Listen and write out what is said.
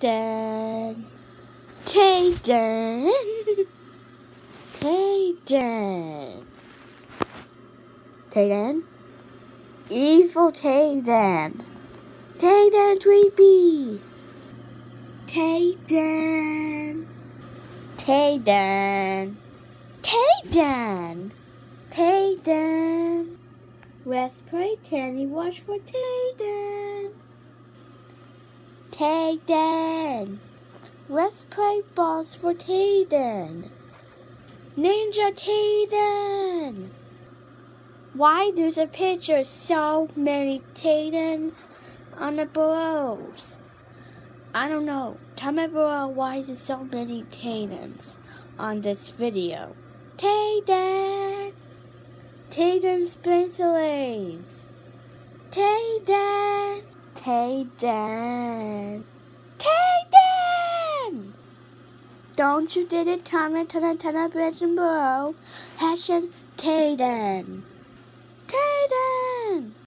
Tayden. Tayden. Tayden. Tayden. Evil Tayden. Tayden Creepy. Tayden. Tayden. Tayden. Tayden. Let's play Tanny Watch for Tayden. Tayden. Let's play balls for Tayden. Ninja Tayden. Why there's a picture so many Taydens on the belows? I don't know. Tell me below why there's so many Taydens on this video. Tayden. Tayden Spencerlays. Tayden. Tayden. Tayden! Don't you did it comment on the television below. Hashtag Tayden. Tayden!